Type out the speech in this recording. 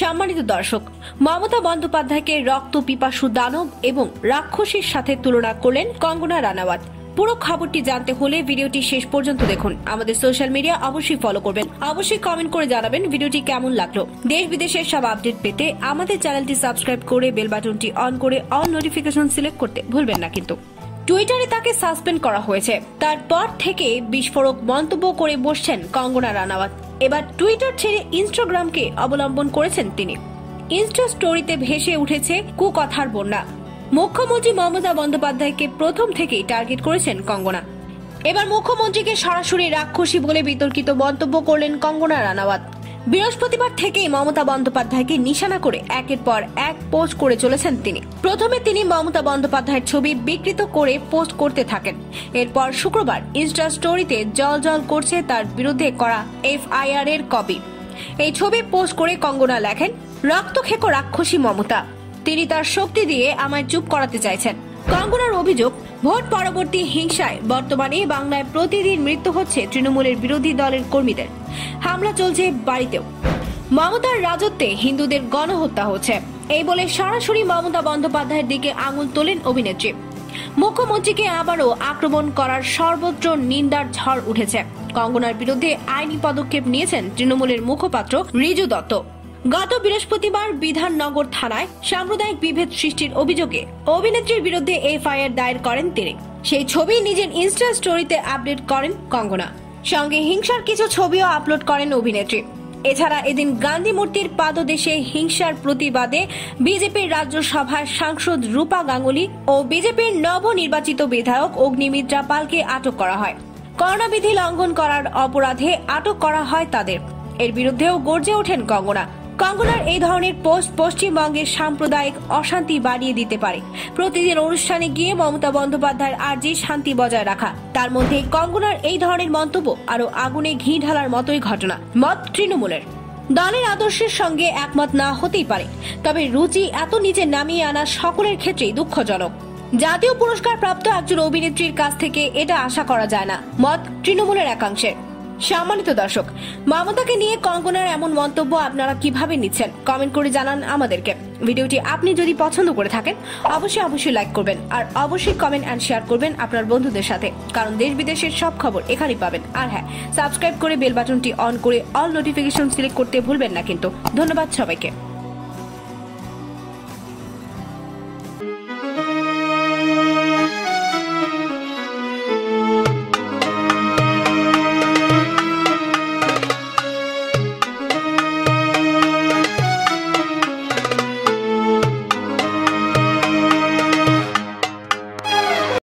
সম্মানিত দর্শক, মমতা বন্দ্যোপাধ্যায়কে রক্ত, পিপাসু দানব এবং রাক্ষসীর সাথে তুলনা করলেন কঙ্গনা রানাওয়াত। পুরো খবরটি জানতে হলে ভিডিওটি শেষ পর্যন্ত দেখুন। আমাদের সোশ্যাল মিডিয়া অবশ্যই ফলো করবেন। অবশ্যই কমেন্ট করে জানাবেন ভিডিওটি কেমন লাগল। দেশ বিদেশের সব আপডেট পেতে আমাদের চ্যানেলটি সাবস্ক্রাইব করে বেল বাটনটি অন করে অল নোটিফিকেশন সিলেক্ট করতে ভুলবেন না কিন্তু। টুইটারে তাকে সাসপেন্ড করা হয়েছে। তারপর থেকে বিস্ফোরক মন্তব্য করে বসছেন কঙ্গনা রানাওয়াত। এবার টুইটার ছেড়ে ইনস্টাগ্রামকে অবলম্বন করেছেন তিনি। ইনস্টা স্টোরিতে ভেসে উঠেছে কুকথার বন্যা। মুখ্যমন্ত্রী মমতা বন্দ্যোপাধ্যায়কে প্রথম থেকেই টার্গেট করেছেন কঙ্গনা। এবার মুখ্যমন্ত্রীকে সরাসরি রাক্ষসী বলে বিতর্কিত মন্তব্য করলেন কঙ্গনা রানাওয়াত। বৃহস্পতিবার থেকেই মমতা বন্দ্যোপাধ্যায়কে নিশানা করে একের পর এক পোস্ট করে চলেছেন তিনি। প্রথমে তিনি মমতা বন্দ্যোপাধ্যায়ের ছবি বিকৃত করে পোস্ট করতে থাকেন। এরপর শুক্রবার ইনস্টা স্টোরিতে জল জল করছে তার বিরুদ্ধে করা এফআইআর এর কপি। এই ছবি পোস্ট করে কঙ্গনা লেখেন রক্তক্ষেকো রাক্ষসী মমতা। তিনি তার শক্তি দিয়ে আমায় চুপ করাতে চাইছেন। কঙ্গনার অভিযোগ, ভোট পরবর্তী হিংসায় বর্তমানে বাংলায় প্রতিদিন মৃত্যু হচ্ছে তৃণমূলের বিরোধী দলের কর্মীদের। হামলা চলছে বাড়িতেও। মমতার রাজত্বে হিন্দুদের গণহত্যা হচ্ছে। এই বলে সরাসরি মমতা বন্দ্যোপাধ্যায়ের দিকে আঙুল তোলেন অভিনেত্রী। মুখ্যমন্ত্রীকে আবারও আক্রমণ করার সর্বত্র নিন্দার ঝড় উঠেছে। কঙ্গনার বিরুদ্ধে আইনি পদক্ষেপ নিয়েছেন তৃণমূলের মুখপাত্র রিজু দত্ত। গত বৃহস্পতিবার বিধাননগর থানায় সাম্প্রদায়িক বিভেদ সৃষ্টির অভিযোগে অভিনেত্রীর বিরুদ্ধে এফআইআর দায়ের করেন তিনি। সেই ছবি নিজের ইনস্টা স্টোরিতে আপডেট করেন কঙ্গনা। সঙ্গে হিংসার কিছু ছবিও আপলোড করেন অভিনেত্রী। এছাড়া এদিন গান্ধী মূর্তির পাদদেশে হিংসার প্রতিবাদে বিজেপির রাজ্যসভার সাংসদ রূপা গাঙ্গুলি ও বিজেপির নবনির্বাচিত বিধায়ক অগ্নিমিত্রা পালকে আটক করা হয়। করোনাবিধি লঙ্ঘন করার অপরাধে আটক করা হয় তাদের। এর বিরুদ্ধেও গর্জে ওঠেন কঙ্গনা। কঙ্গনার এই ধরনের পোস্ট পশ্চিমবঙ্গের সাম্প্রদায়িক অশান্তি বাড়িয়ে দিতে পারে। প্রতিদিন অনুষ্ঠানে গিয়ে মমতা বন্দ্যোপাধ্যায়ের আর্জি শান্তি বজায় রাখা। তার মধ্যে কঙ্গনার এই ধরনের মন্তব্য আরও আগুনে ঘি ঢালার মতোই ঘটনা। মত তৃণমূলের। দলের আদর্শের সঙ্গে একমত না হতেই পারে। তবে রুচি এত নিচে নামিয়ে আনা সকলের ক্ষেত্রেই দুঃখজনক। জাতীয় পুরস্কার প্রাপ্ত একজন অভিনেত্রীর কাছ থেকে এটা আশা করা যায় না। মত তৃণমূলের একাংশের। সম্মানিত দর্শক, মমতাকে নিয়ে কঙ্কনার এমন মন্তব্য আপনারা কীভাবে নিচ্ছেন, কমেন্ট করে জানান আমাদেরকে। ভিডিওটি আপনি যদি পছন্দ করে থাকেন, অবশ্যই অবশ্যই লাইক করবেন আর অবশ্যই কমেন্ট অ্যান্ড শেয়ার করবেন আপনার বন্ধুদের সাথে, কারণ দেশ বিদেশের সব খবর এখানেই পাবেন। আর হ্যাঁ সাবস্ক্রাইব করে বেল বাটনটি অন করে অল নোটিফিকেশন সিলেক্ট করতে ভুলবেন না কিন্তু। ধন্যবাদ সবাইকে।